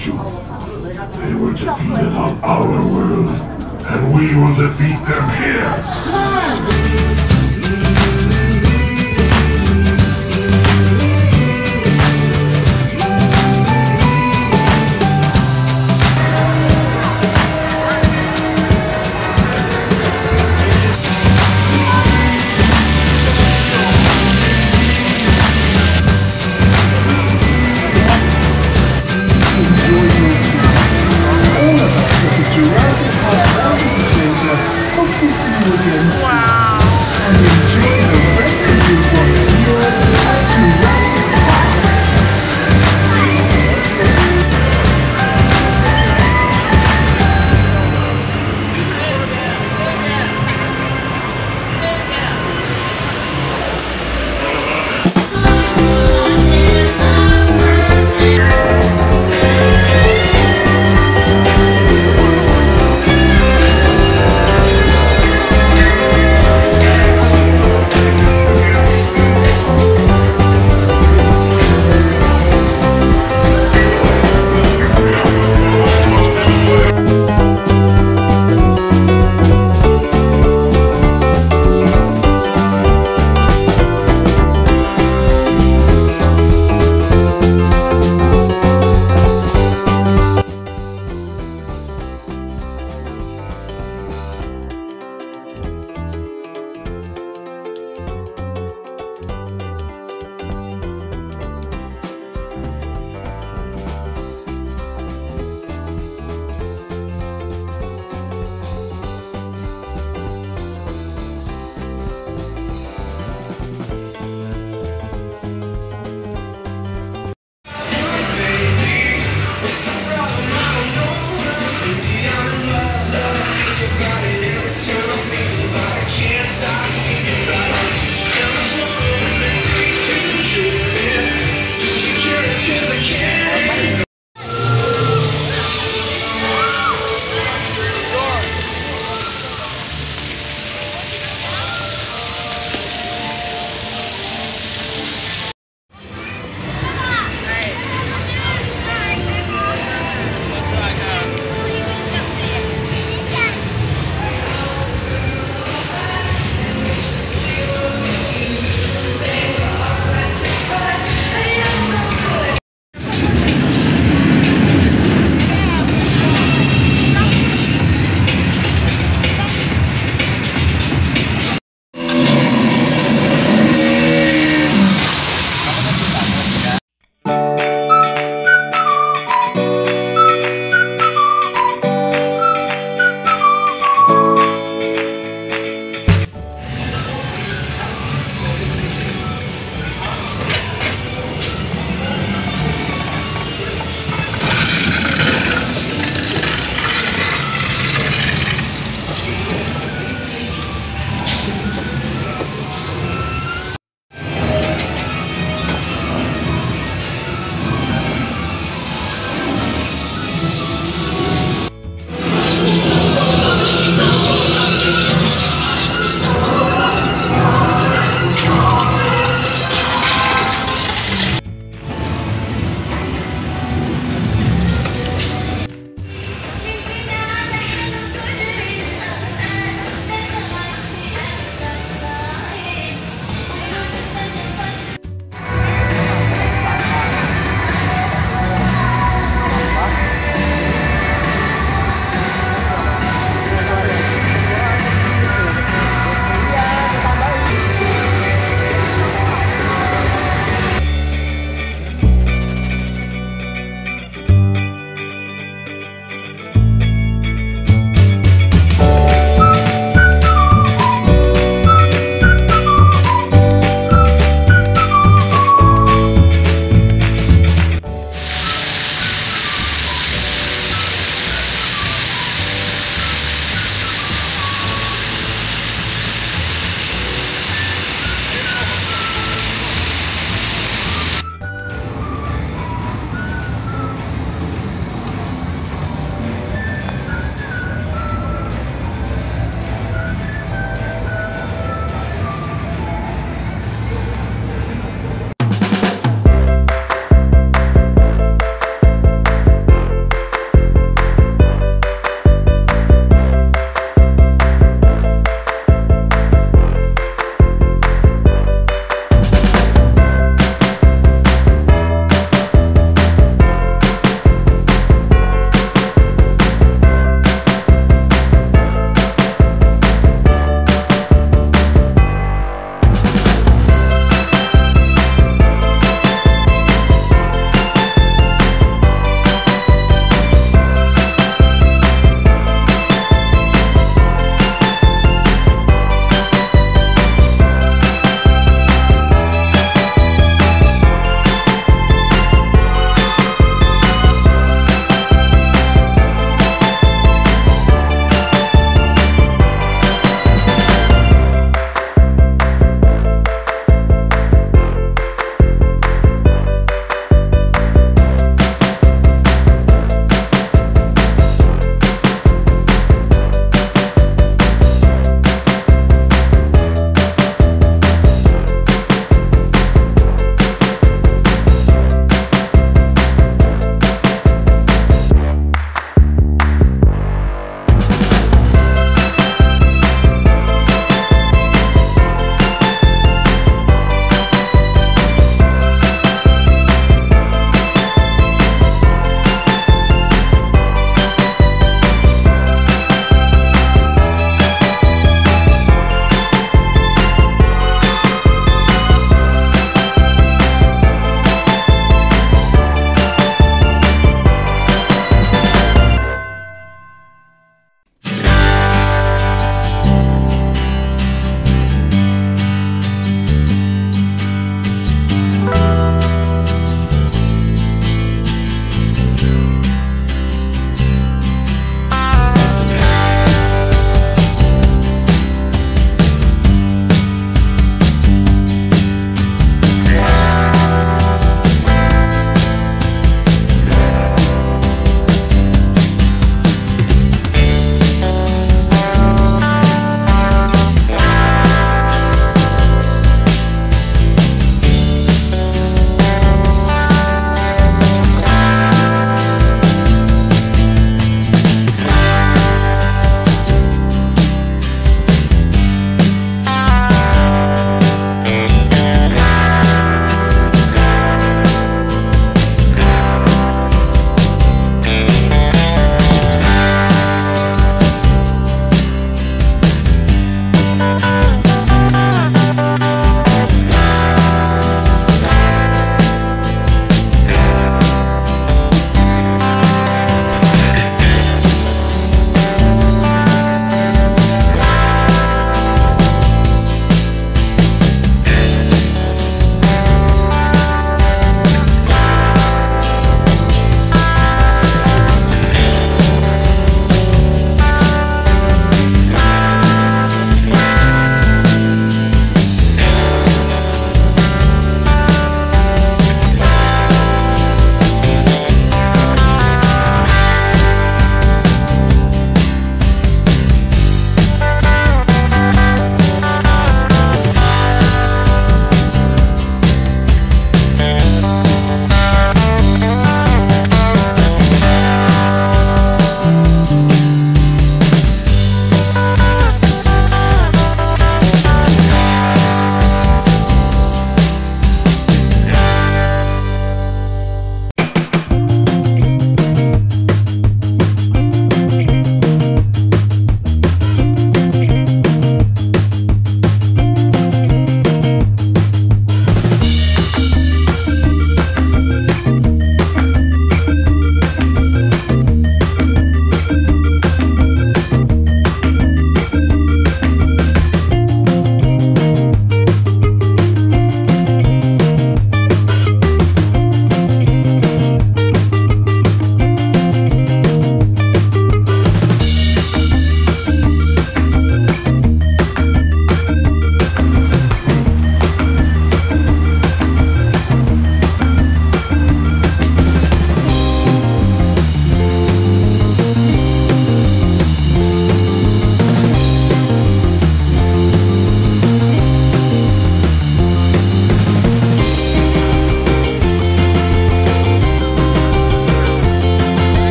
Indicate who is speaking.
Speaker 1: Protect you. They were defeated on our world, and we will defeat them here.